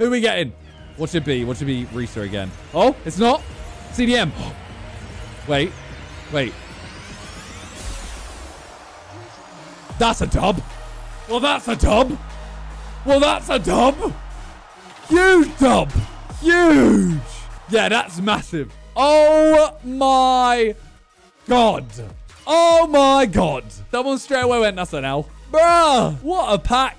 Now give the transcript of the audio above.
Who are we getting? What should be? What should be Risa again? Oh, it's not. CDM. Wait. Wait. That's a dub. Well, that's a dub. Well, that's a dub. Huge dub. Huge. Yeah, that's massive. Oh my god. Oh my god. Someone straight away went, that's an L. Bruh, what a pack.